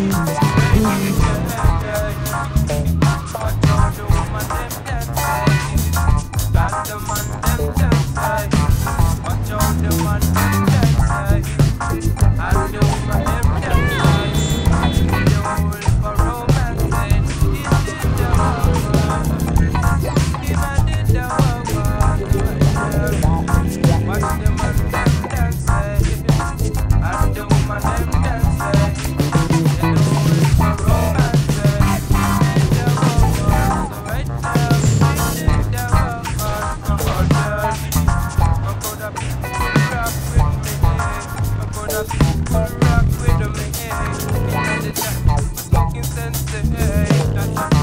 Thank you. Rock with a man, and it's fucking sensitive.